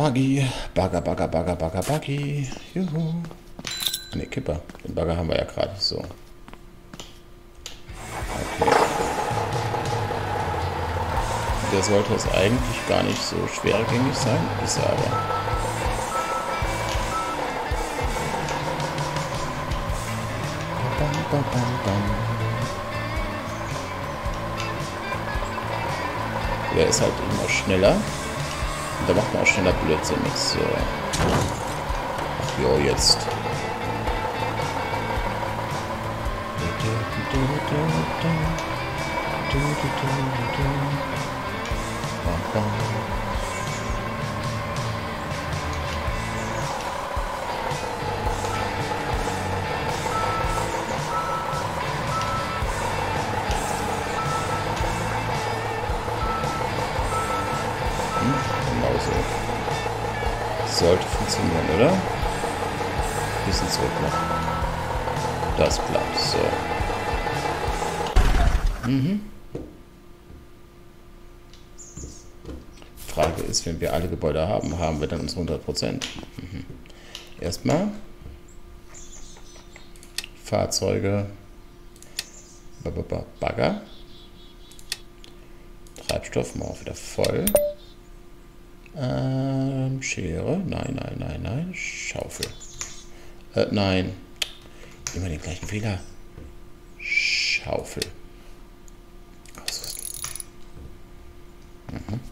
Buggy. Bagger, Bagger, Bagger, Bagger, Buggy. Juhu. Ne, Kipper. Den Bagger haben wir ja gerade so. Okay. Der sollte es eigentlich gar nicht so schwergängig sein. Ist er aber. Der ist halt immer schneller. Da macht man auch schneller Blödsinn. So. Ach jo, jetzt. Hm, Mhm. Frage ist, wenn wir alle Gebäude haben, haben wir dann unsere 100 Prozent? Mhm. Erstmal Fahrzeuge, Ba- ba- ba- Bagger, Treibstoff, machen wir wieder voll. Ähm, Schere, nein, nein, nein, nein, Schaufel. Äh, nein, immer den gleichen Fehler. Schaufel. Mhm. Na,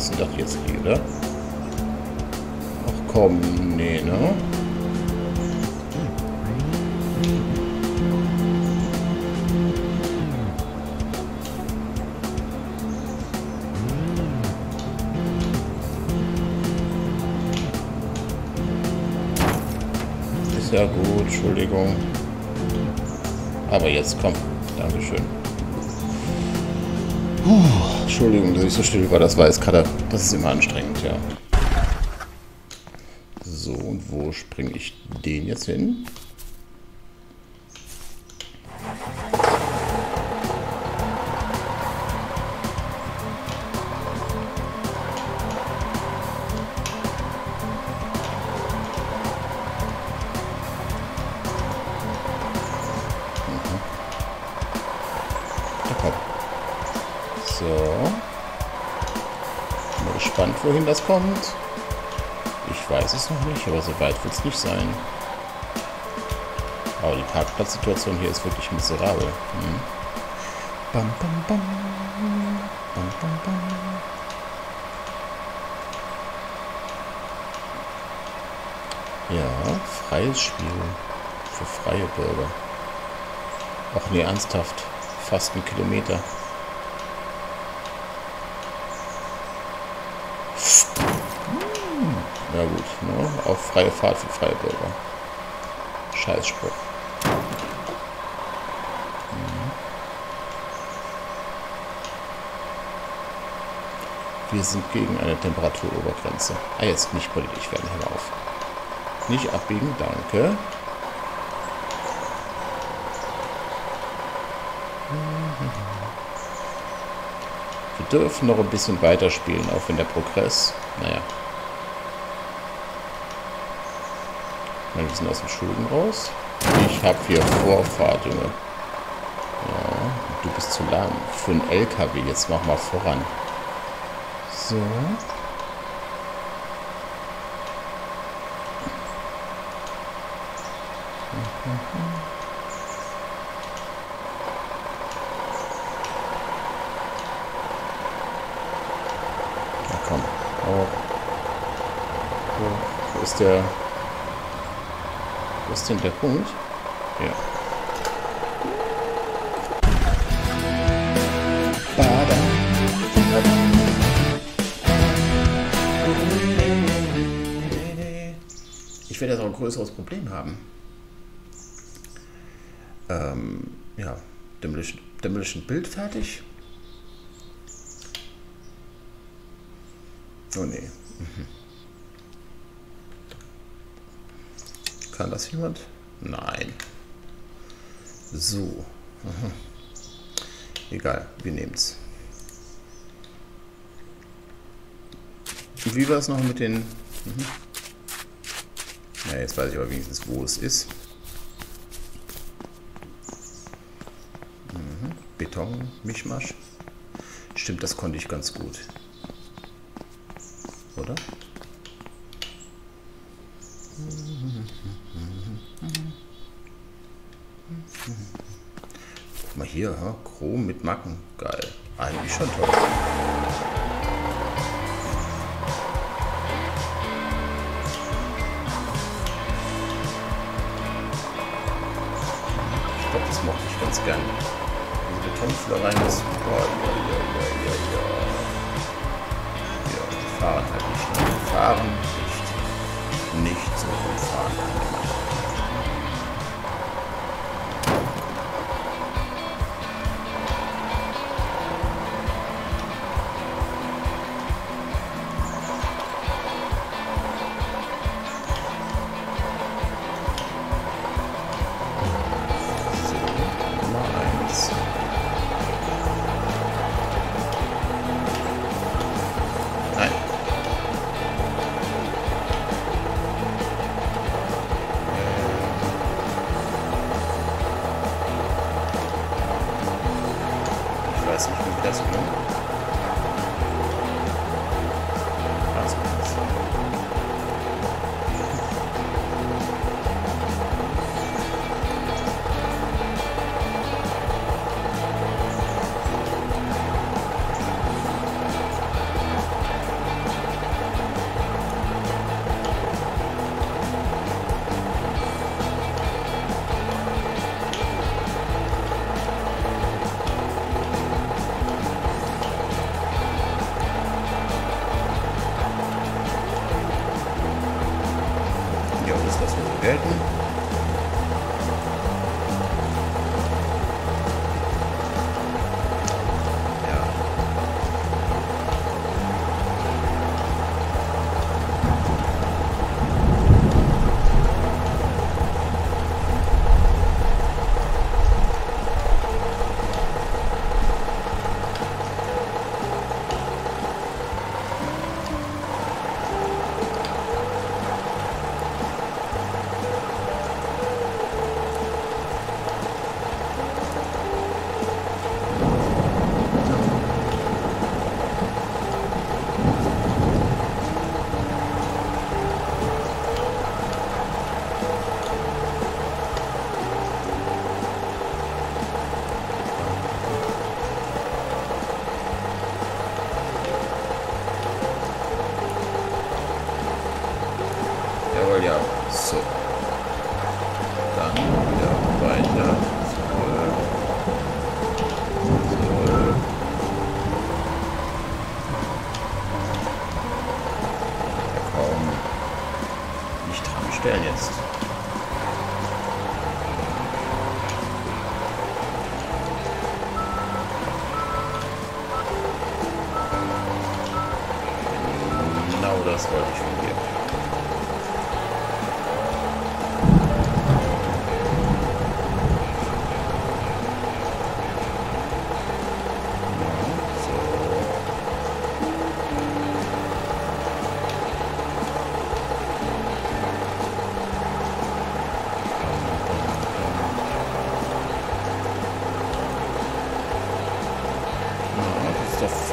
das sind doch jetzt die, oder? Ach kommen? Nee, ne? Ja gut, Entschuldigung. Aber jetzt komm. Dankeschön. Puh, Entschuldigung, dass ich so still war, das jetzt gerade. Das ist immer anstrengend, ja. So, und wo springe ich den jetzt hin? Bin mal gespannt, wohin das kommt. Ich weiß es noch nicht, aber so weit wird es nicht sein. Aber die Parkplatzsituation hier ist wirklich miserabel. Hm. Bam, bam, bam. Bam, bam, bam. Ja, freies Spiel. Für freie Bürger. Ach nee, ernsthaft. Fast ein Kilometer. Ja gut, ne? Auf freie Fahrt für freie Bürger. Scheißspruch. Mhm. Wir sind gegen eine Temperaturobergrenze. Ah, jetzt nicht politisch werden, hör auf. Nicht abbiegen, danke. Wir dürfen noch ein bisschen weiterspielen, auch wenn der Progress, naja, Wir sind aus dem Schulden raus. Ich habe hier Vorfahrt, Junge. Ja, du bist zu lang. Für einen LKW. Jetzt mach mal voran. So. Na komm. Auf. Wo ist der... Wo ist denn der Punkt? Ja. Ich werde jetzt auch ein größeres Problem haben. Ähm, ja, Demolition, Demolition Bild fertig. Oh nee. Mhm. Kann das jemand? Nein. So. Aha. Egal, wir nehmen es. Wie war es noch mit den... Mhm. Ja, jetzt weiß ich aber wenigstens, wo es ist. Mhm. Beton, Mischmasch. Stimmt, das konnte ich ganz gut. Oder? Hier, ha? Chrom mit Macken. Geil. Eigentlich schon toll. Ich glaube, das mochte ich ganz gern. Diese Betonfüllereien, das. Boah, ja, ja, ja, ja, ja. Ja, die fahren halt nicht. Ne? Die fahren nicht. Nicht so gut fahren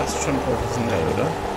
fast schon professionell, oder?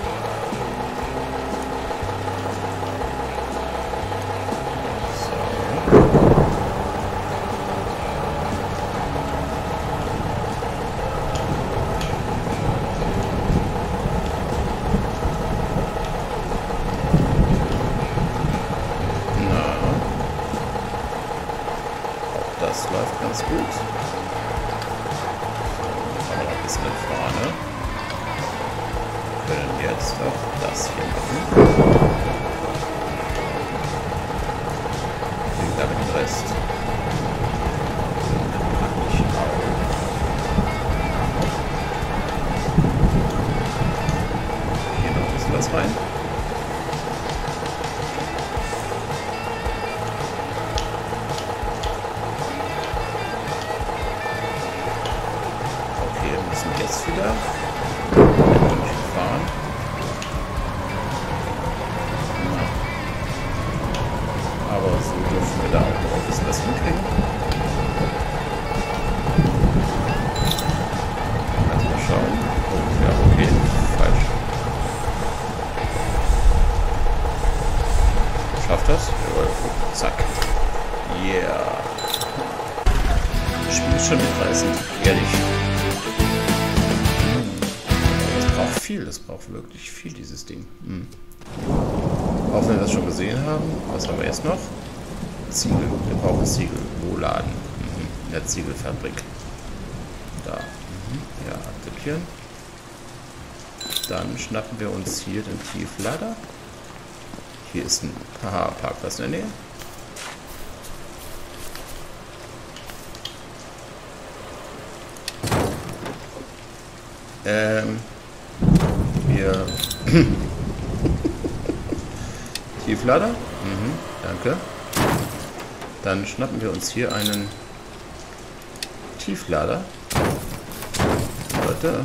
Wirklich viel, dieses Ding. Hm. Auch wenn wir das schon gesehen haben, was haben wir jetzt noch? Ziegel. Wir brauchen Ziegel. Wo laden? Mhm. In der Ziegelfabrik. Da. Mhm. Ja, akzeptieren. Dann schnappen wir uns hier den Tieflader. Hier ist ein Parkplatz in der Nähe. Ähm, wir... Tieflader. Mhm, danke. Dann schnappen wir uns hier einen Tieflader. Leute,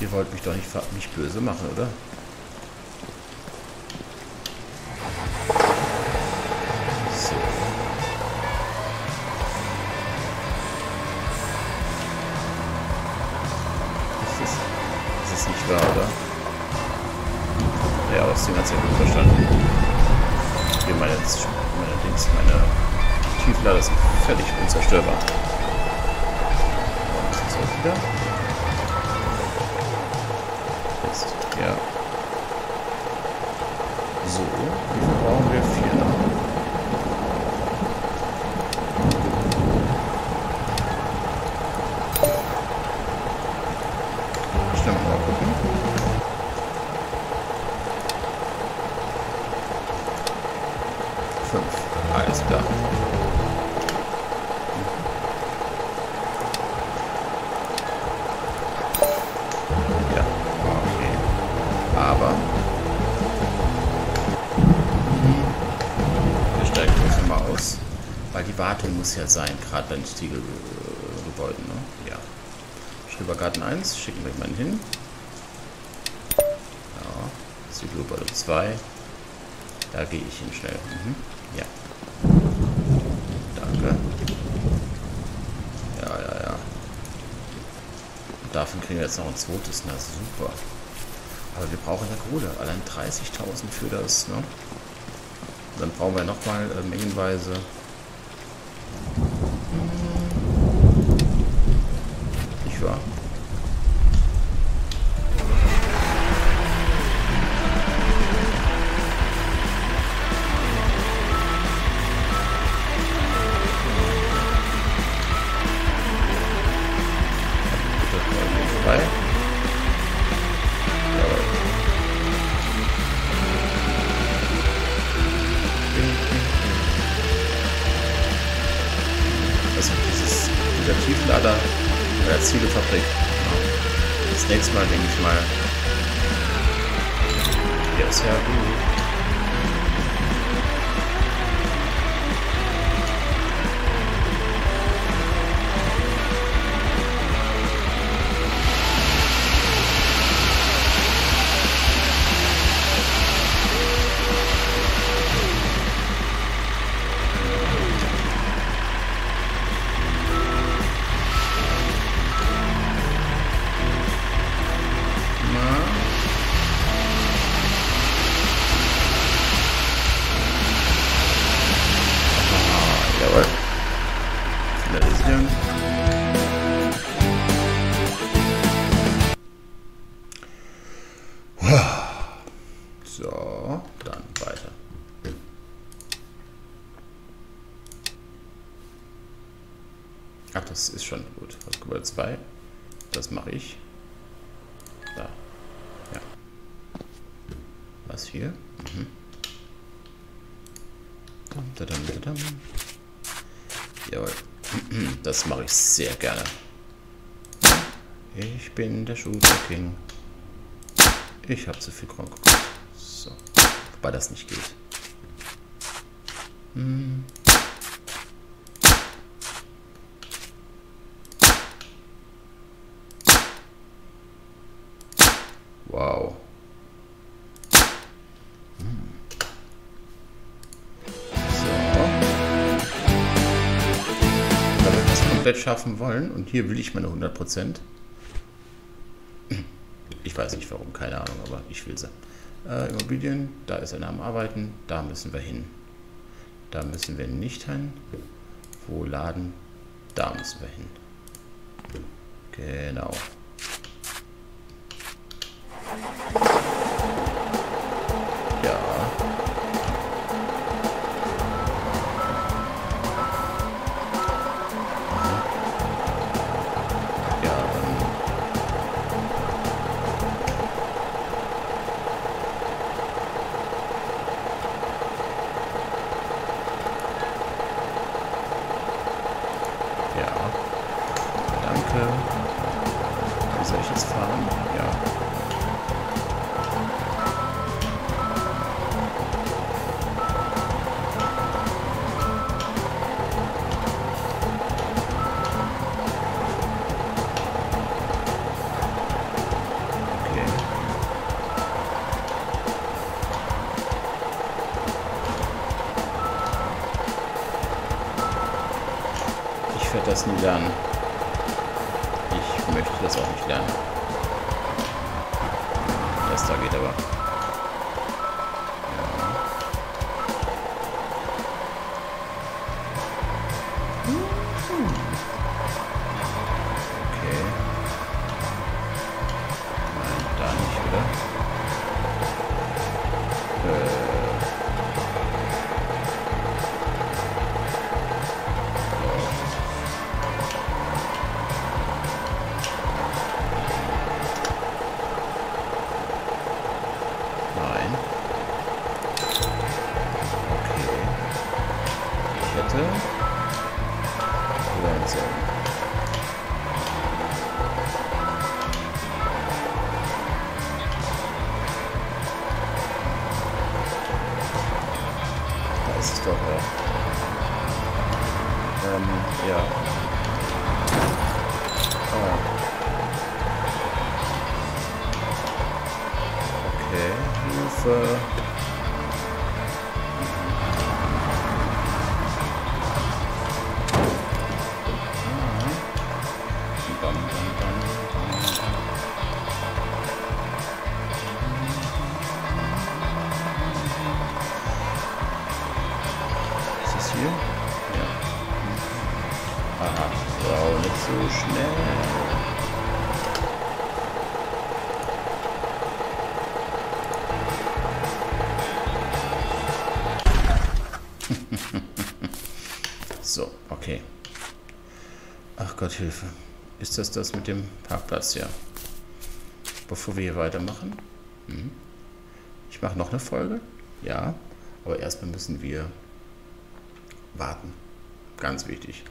ihr wollt mich doch nicht, nicht böse machen, oder? ist meine Tiefler, sind völlig unzerstörbar. Und so wieder. Muss ja sein, gerade bei den Stiegelgebäuden. Ne? Ja. Schrebergarten 1, schicken wir mal hin. Ja. Stiegelgebäude 2. Da gehe ich hin schnell. Mhm. Ja. Danke. Ja, ja, ja. Und davon kriegen wir jetzt noch ein zweites. Na super. Aber wir brauchen ja Kohle. Allein 30.000 für das. Ne? dann brauchen wir nochmal äh, mengenweise Ach, das ist schon gut. Ausgeburt 2. Das mache ich. Da. Ja. Was hier? Mhm. Dadam, dadam. Jawohl. Das mache ich sehr gerne. Ich bin der Shooter King. Ich habe zu viel geguckt. So. Wobei das nicht geht. Hm. Wow. So. Da wir das komplett schaffen wollen, und hier will ich meine 100%. Ich weiß nicht warum, keine Ahnung, aber ich will sie. Äh, Immobilien, da ist einer am Arbeiten, da müssen wir hin. Da müssen wir nicht hin. Wo laden? Da müssen wir hin. Genau. Das nie lernen. Ich möchte das auch nicht lernen. Das da geht aber. So, Gott, Hilfe. Ist das das mit dem Parkplatz? Ja. Bevor wir hier weitermachen. Hm. Ich mache noch eine Folge. Ja. Aber erstmal müssen wir warten. Ganz wichtig.